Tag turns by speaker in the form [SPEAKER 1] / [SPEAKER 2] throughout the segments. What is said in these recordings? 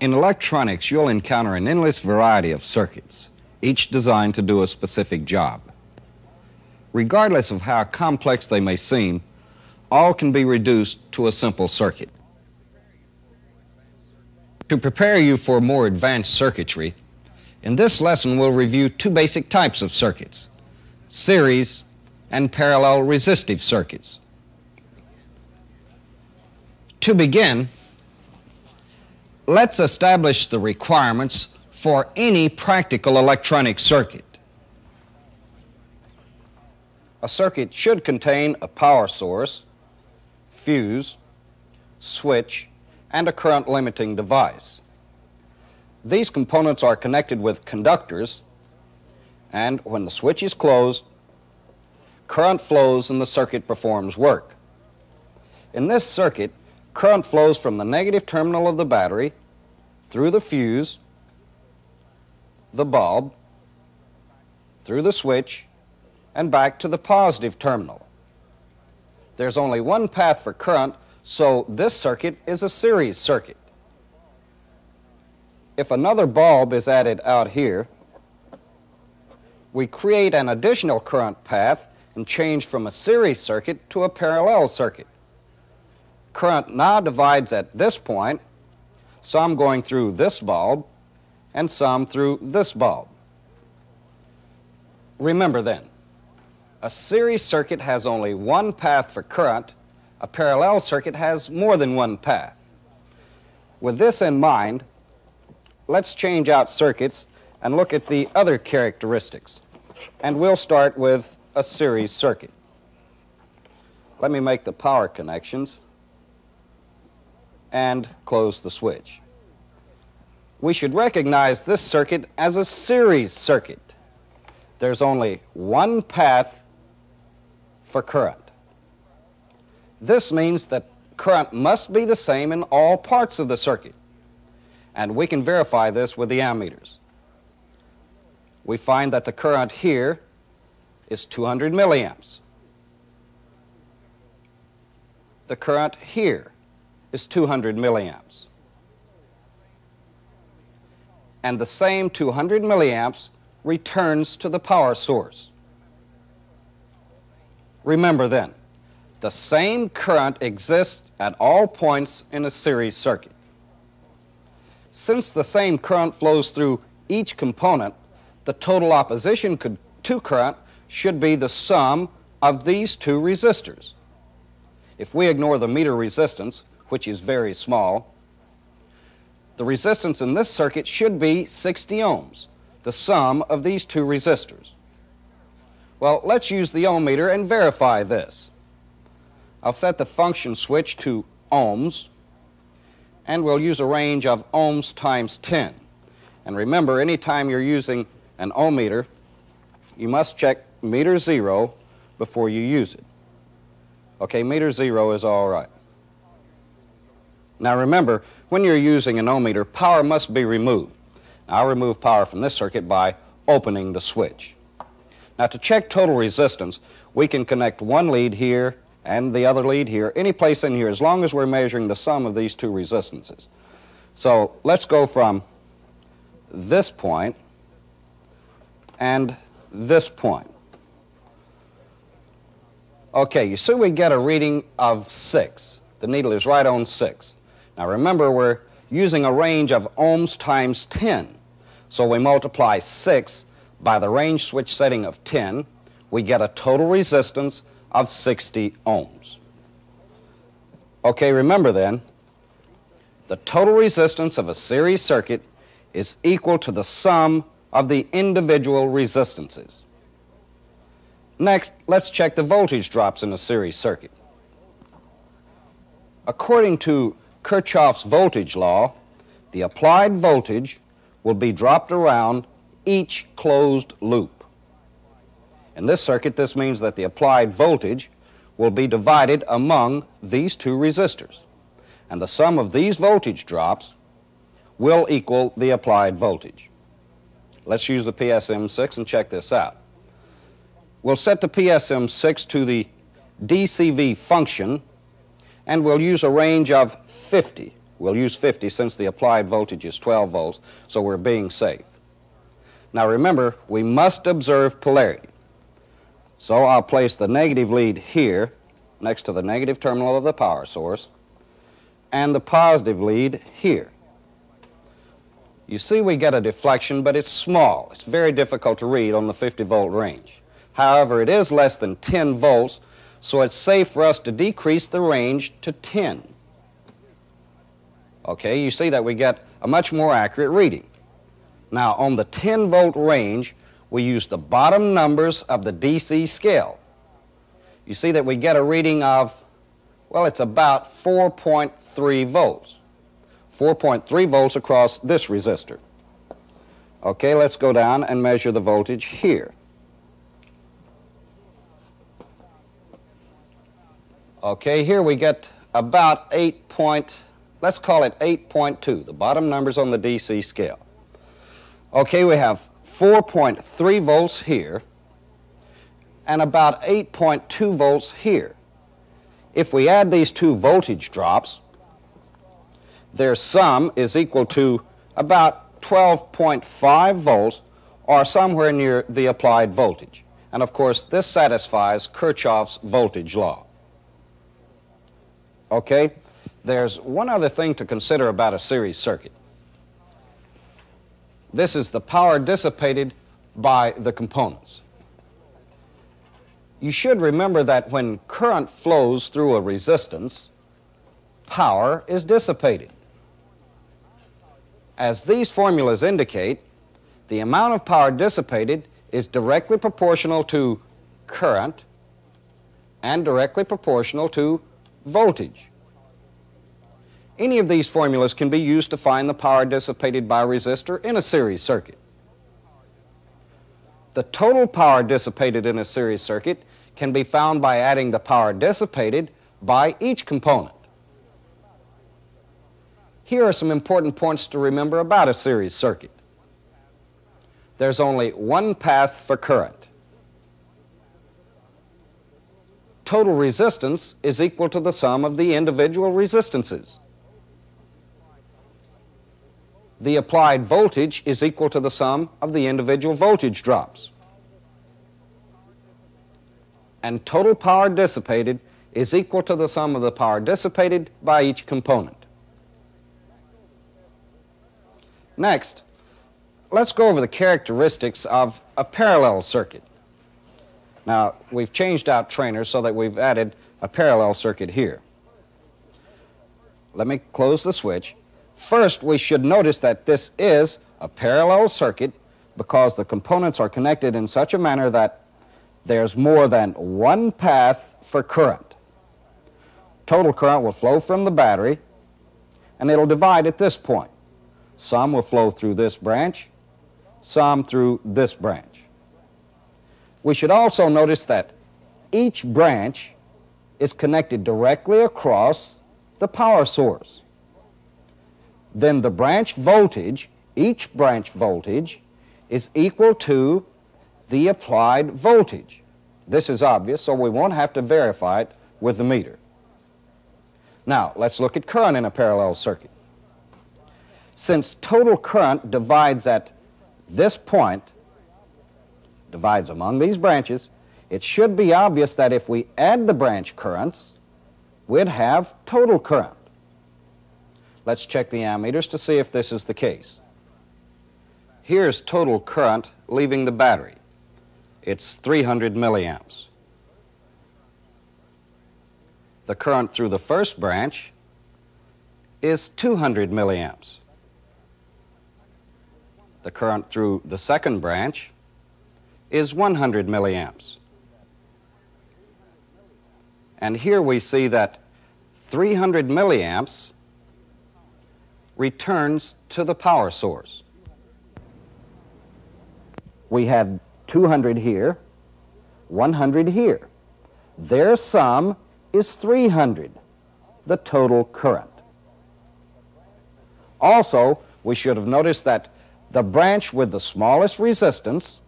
[SPEAKER 1] In electronics, you'll encounter an endless variety of circuits, each designed to do a specific job. Regardless of how complex they may seem, all can be reduced to a simple circuit. To prepare you for more advanced circuitry, in this lesson we'll review two basic types of circuits series and parallel resistive circuits. To begin, let's establish the requirements for any practical electronic circuit. A circuit should contain a power source, fuse, switch, and a current limiting device. These components are connected with conductors, and when the switch is closed, current flows and the circuit performs work. In this circuit, current flows from the negative terminal of the battery through the fuse, the bulb, through the switch, and back to the positive terminal. There's only one path for current, so this circuit is a series circuit. If another bulb is added out here, we create an additional current path and change from a series circuit to a parallel circuit current now divides at this point, some going through this bulb and some through this bulb. Remember then, a series circuit has only one path for current, a parallel circuit has more than one path. With this in mind, let's change out circuits and look at the other characteristics. And we'll start with a series circuit. Let me make the power connections and close the switch. We should recognize this circuit as a series circuit. There's only one path for current. This means that current must be the same in all parts of the circuit. And we can verify this with the ammeters. We find that the current here is 200 milliamps. The current here is 200 milliamps. And the same 200 milliamps returns to the power source. Remember then, the same current exists at all points in a series circuit. Since the same current flows through each component, the total opposition to current should be the sum of these two resistors. If we ignore the meter resistance, which is very small, the resistance in this circuit should be 60 ohms, the sum of these two resistors. Well, let's use the ohm meter and verify this. I'll set the function switch to ohms, and we'll use a range of ohms times 10. And remember, anytime you're using an ohm meter, you must check meter zero before you use it. Okay, meter zero is all right. Now remember, when you're using an ohmmeter, power must be removed. Now, I'll remove power from this circuit by opening the switch. Now to check total resistance, we can connect one lead here and the other lead here, any place in here, as long as we're measuring the sum of these two resistances. So let's go from this point and this point. Okay, you see we get a reading of 6. The needle is right on 6. Now remember, we're using a range of ohms times 10. So we multiply 6 by the range switch setting of 10. We get a total resistance of 60 ohms. Okay, remember then, the total resistance of a series circuit is equal to the sum of the individual resistances. Next, let's check the voltage drops in a series circuit. According to Kirchhoff's voltage law, the applied voltage will be dropped around each closed loop. In this circuit, this means that the applied voltage will be divided among these two resistors. And the sum of these voltage drops will equal the applied voltage. Let's use the PSM6 and check this out. We'll set the PSM6 to the DCV function, and we'll use a range of 50 We'll use 50 since the applied voltage is 12 volts, so we're being safe. Now remember, we must observe polarity. So I'll place the negative lead here next to the negative terminal of the power source and the positive lead here. You see we get a deflection, but it's small. It's very difficult to read on the 50 volt range. However, it is less than 10 volts, so it's safe for us to decrease the range to 10. Okay, you see that we get a much more accurate reading. Now, on the 10 volt range, we use the bottom numbers of the DC scale. You see that we get a reading of, well, it's about 4.3 volts. 4.3 volts across this resistor. Okay, let's go down and measure the voltage here. Okay, here we get about 8 point, let's call it 8.2, the bottom numbers on the DC scale. Okay, we have 4.3 volts here and about 8.2 volts here. If we add these two voltage drops, their sum is equal to about 12.5 volts or somewhere near the applied voltage. And of course, this satisfies Kirchhoff's voltage law. Okay? There's one other thing to consider about a series circuit. This is the power dissipated by the components. You should remember that when current flows through a resistance, power is dissipated. As these formulas indicate, the amount of power dissipated is directly proportional to current and directly proportional to voltage. Any of these formulas can be used to find the power dissipated by a resistor in a series circuit. The total power dissipated in a series circuit can be found by adding the power dissipated by each component. Here are some important points to remember about a series circuit. There's only one path for current. Total resistance is equal to the sum of the individual resistances. The applied voltage is equal to the sum of the individual voltage drops. And total power dissipated is equal to the sum of the power dissipated by each component. Next, let's go over the characteristics of a parallel circuit. Now, we've changed out trainers so that we've added a parallel circuit here. Let me close the switch. First, we should notice that this is a parallel circuit because the components are connected in such a manner that there's more than one path for current. Total current will flow from the battery, and it'll divide at this point. Some will flow through this branch, some through this branch. We should also notice that each branch is connected directly across the power source. Then the branch voltage, each branch voltage, is equal to the applied voltage. This is obvious, so we won't have to verify it with the meter. Now, let's look at current in a parallel circuit. Since total current divides at this point, divides among these branches, it should be obvious that if we add the branch currents, we'd have total current. Let's check the ammeters to see if this is the case. Here's total current leaving the battery. It's 300 milliamps. The current through the first branch is 200 milliamps. The current through the second branch is 100 milliamps. And here we see that 300 milliamps returns to the power source. We have 200 here, 100 here. Their sum is 300, the total current. Also, we should have noticed that the branch with the smallest resistance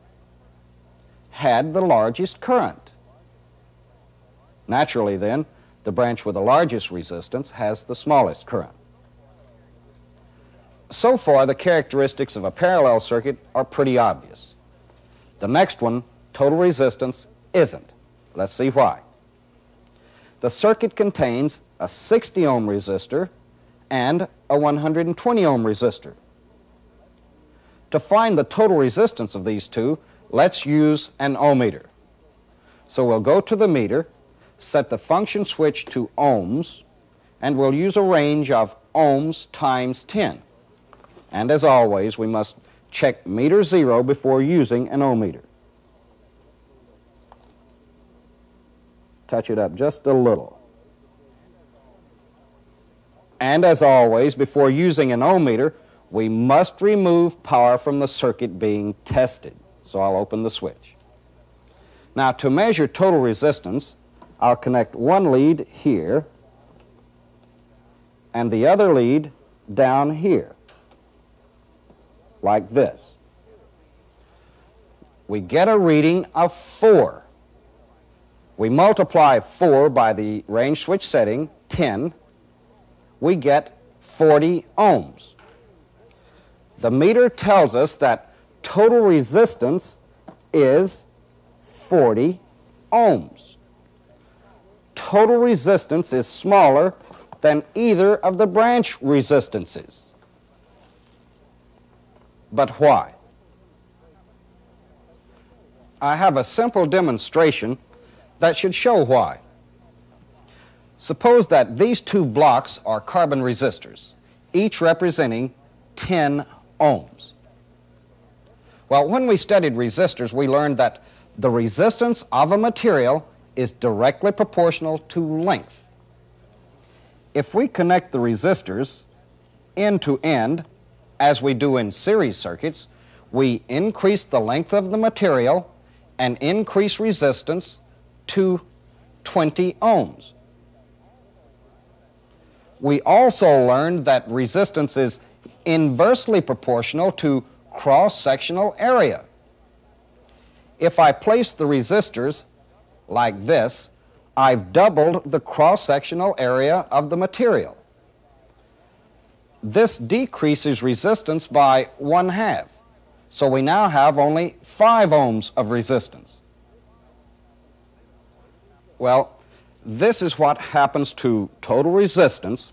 [SPEAKER 1] had the largest current. Naturally, then, the branch with the largest resistance has the smallest current. So far, the characteristics of a parallel circuit are pretty obvious. The next one, total resistance, isn't. Let's see why. The circuit contains a 60 ohm resistor and a 120 ohm resistor. To find the total resistance of these two, let's use an ohmmeter. So we'll go to the meter, set the function switch to ohms, and we'll use a range of ohms times 10. And as always, we must check meter zero before using an ohmmeter. Touch it up just a little. And as always, before using an ohmmeter, we must remove power from the circuit being tested. So I'll open the switch. Now, to measure total resistance, I'll connect one lead here and the other lead down here like this. We get a reading of 4. We multiply 4 by the range switch setting, 10. We get 40 ohms. The meter tells us that total resistance is 40 ohms. Total resistance is smaller than either of the branch resistances. But why? I have a simple demonstration that should show why. Suppose that these two blocks are carbon resistors, each representing 10 ohms. Well, when we studied resistors, we learned that the resistance of a material is directly proportional to length. If we connect the resistors end to end, as we do in series circuits, we increase the length of the material and increase resistance to 20 ohms. We also learned that resistance is inversely proportional to cross-sectional area. If I place the resistors like this, I've doubled the cross-sectional area of the material. This decreases resistance by one half. So we now have only 5 ohms of resistance. Well, this is what happens to total resistance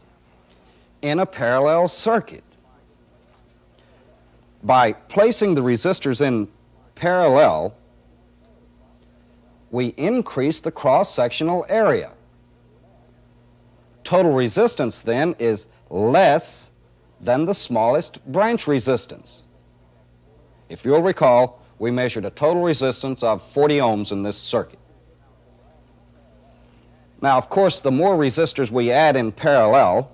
[SPEAKER 1] in a parallel circuit. By placing the resistors in parallel, we increase the cross-sectional area. Total resistance, then, is less than the smallest branch resistance. If you'll recall, we measured a total resistance of 40 ohms in this circuit. Now, of course, the more resistors we add in parallel,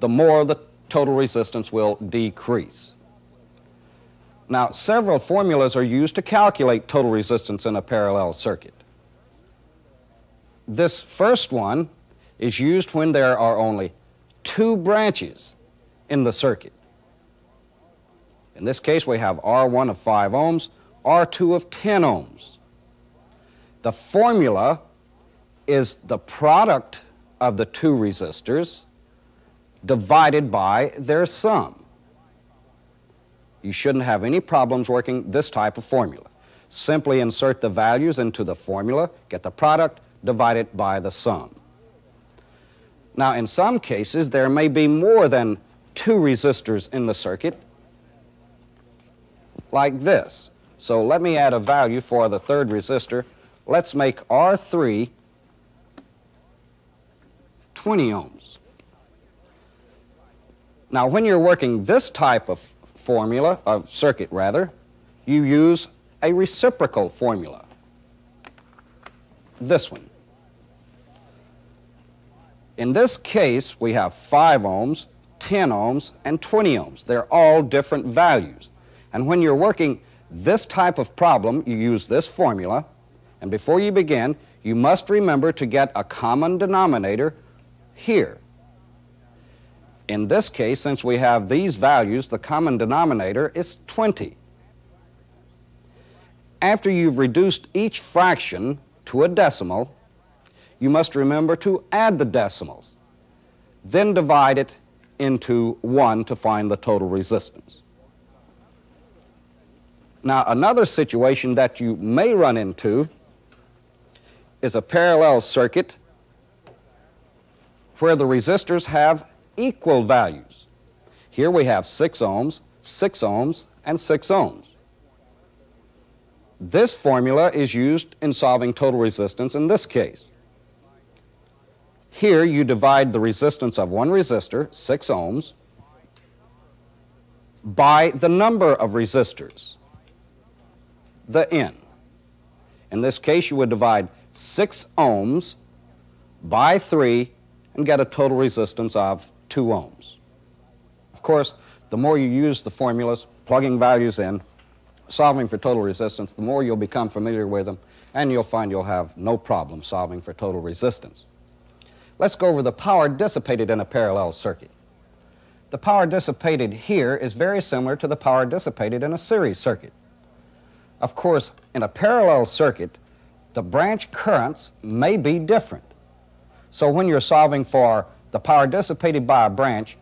[SPEAKER 1] the more the total resistance will decrease. Now, several formulas are used to calculate total resistance in a parallel circuit. This first one is used when there are only two branches in the circuit. In this case, we have R1 of 5 ohms, R2 of 10 ohms. The formula is the product of the two resistors divided by their sum. You shouldn't have any problems working this type of formula. Simply insert the values into the formula, get the product, divide it by the sum. Now, in some cases, there may be more than two resistors in the circuit, like this. So let me add a value for the third resistor. Let's make R3 20 ohms. Now, when you're working this type of formula, of circuit rather, you use a reciprocal formula. This one. In this case, we have 5 ohms, 10 ohms, and 20 ohms. They're all different values. And when you're working this type of problem, you use this formula, and before you begin, you must remember to get a common denominator here. In this case, since we have these values, the common denominator is 20. After you've reduced each fraction to a decimal, you must remember to add the decimals. Then divide it into 1 to find the total resistance. Now, another situation that you may run into is a parallel circuit where the resistors have equal values. Here we have 6 ohms, 6 ohms, and 6 ohms. This formula is used in solving total resistance in this case. Here you divide the resistance of one resistor, 6 ohms, by the number of resistors, the N. In this case, you would divide 6 ohms by 3 and get a total resistance of 2 ohms. Of course, the more you use the formulas, plugging values in, solving for total resistance, the more you'll become familiar with them, and you'll find you'll have no problem solving for total resistance. Let's go over the power dissipated in a parallel circuit. The power dissipated here is very similar to the power dissipated in a series circuit. Of course, in a parallel circuit, the branch currents may be different. So when you're solving for the power dissipated by a branch,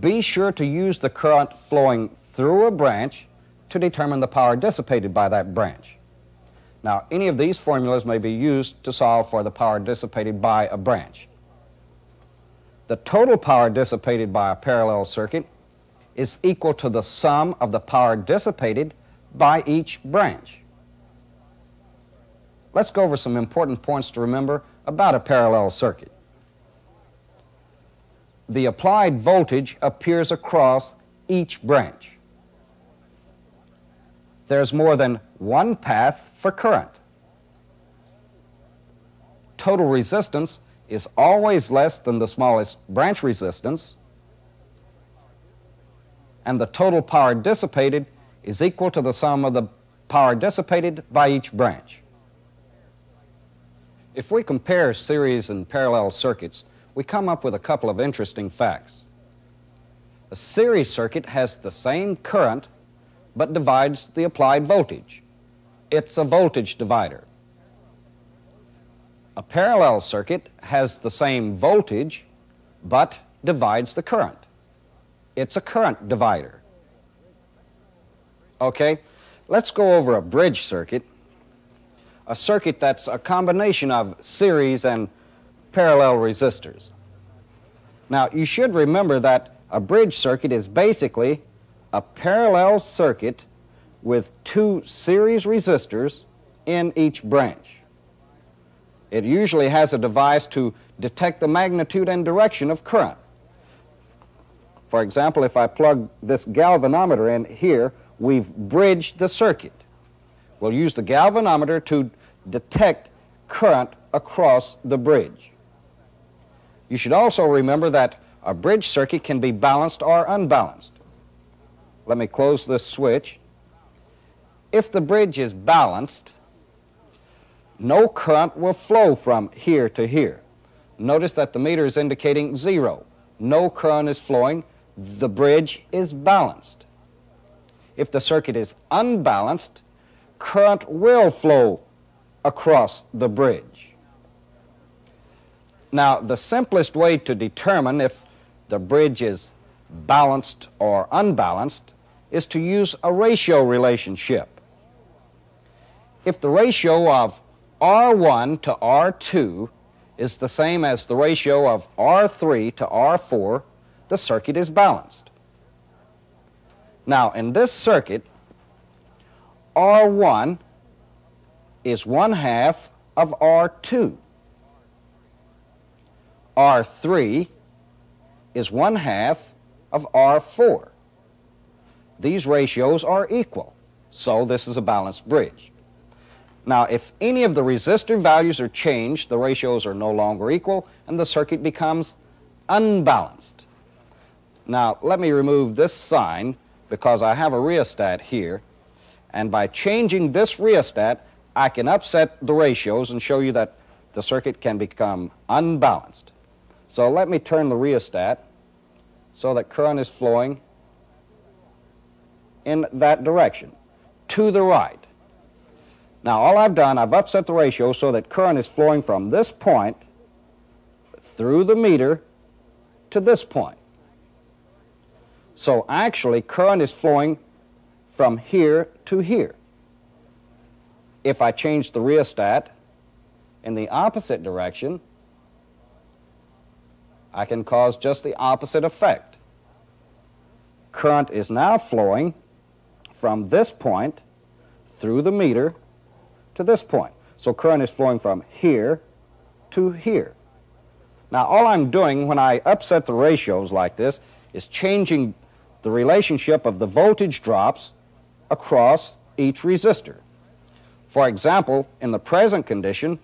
[SPEAKER 1] be sure to use the current flowing through a branch to determine the power dissipated by that branch. Now, any of these formulas may be used to solve for the power dissipated by a branch. The total power dissipated by a parallel circuit is equal to the sum of the power dissipated by each branch. Let's go over some important points to remember about a parallel circuit. The applied voltage appears across each branch. There's more than one path for current. Total resistance is always less than the smallest branch resistance, and the total power dissipated is equal to the sum of the power dissipated by each branch. If we compare series and parallel circuits, we come up with a couple of interesting facts. A series circuit has the same current but divides the applied voltage. It's a voltage divider. A parallel circuit has the same voltage but divides the current. It's a current divider. Okay, let's go over a bridge circuit, a circuit that's a combination of series and parallel resistors. Now, you should remember that a bridge circuit is basically a parallel circuit with two series resistors in each branch. It usually has a device to detect the magnitude and direction of current. For example, if I plug this galvanometer in here, we've bridged the circuit. We'll use the galvanometer to detect current across the bridge. You should also remember that a bridge circuit can be balanced or unbalanced. Let me close this switch. If the bridge is balanced, no current will flow from here to here. Notice that the meter is indicating zero. No current is flowing. The bridge is balanced. If the circuit is unbalanced, current will flow across the bridge. Now, the simplest way to determine if the bridge is balanced or unbalanced is to use a ratio relationship. If the ratio of R1 to R2 is the same as the ratio of R3 to R4, the circuit is balanced. Now, in this circuit, R1 is one half of R2. R3 is one half of R4. These ratios are equal, so this is a balanced bridge. Now, if any of the resistor values are changed, the ratios are no longer equal, and the circuit becomes unbalanced. Now, let me remove this sign because I have a rheostat here, and by changing this rheostat, I can upset the ratios and show you that the circuit can become unbalanced. So let me turn the rheostat so that current is flowing in that direction, to the right. Now, all I've done, I've upset the ratio so that current is flowing from this point through the meter to this point. So actually, current is flowing from here to here. If I change the rheostat in the opposite direction, I can cause just the opposite effect. Current is now flowing from this point through the meter to this point. So current is flowing from here to here. Now, all I'm doing when I upset the ratios like this is changing the relationship of the voltage drops across each resistor. For example, in the present condition,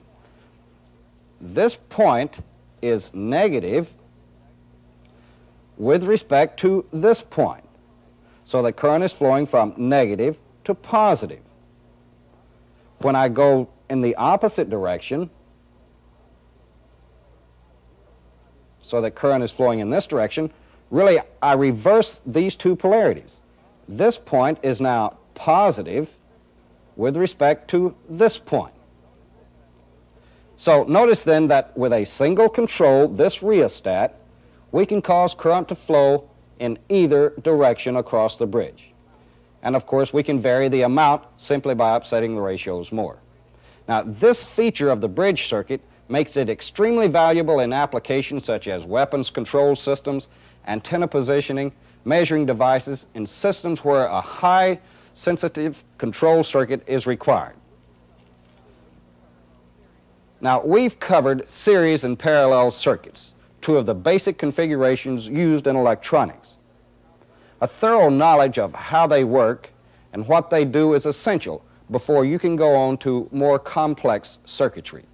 [SPEAKER 1] this point is negative with respect to this point. So the current is flowing from negative to positive. When I go in the opposite direction, so that current is flowing in this direction, really I reverse these two polarities. This point is now positive with respect to this point. So notice then that with a single control, this rheostat, we can cause current to flow in either direction across the bridge. And of course, we can vary the amount simply by upsetting the ratios more. Now, this feature of the bridge circuit makes it extremely valuable in applications such as weapons control systems, antenna positioning, measuring devices, and systems where a high sensitive control circuit is required. Now, we've covered series and parallel circuits, two of the basic configurations used in electronics. A thorough knowledge of how they work and what they do is essential before you can go on to more complex circuitry.